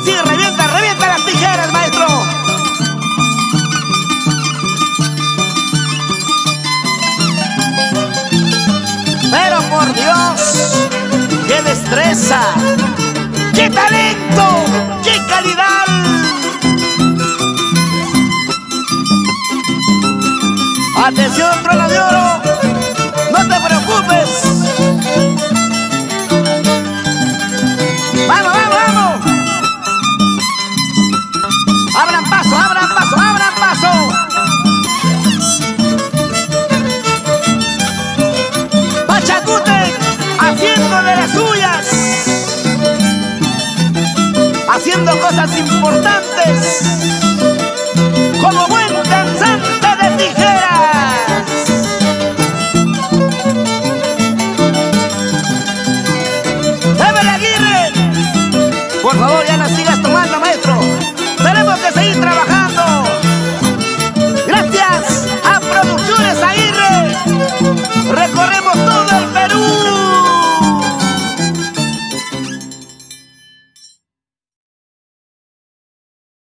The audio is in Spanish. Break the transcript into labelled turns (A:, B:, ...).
A: Así, revienta, revienta las tijeras, maestro. Pero por Dios, qué destreza, qué talento, qué calidad. Atención, trono de oro, haciendo cosas importantes como buen danzante de tijeras. Ever Aguirre, por favor ya no sigas tomando.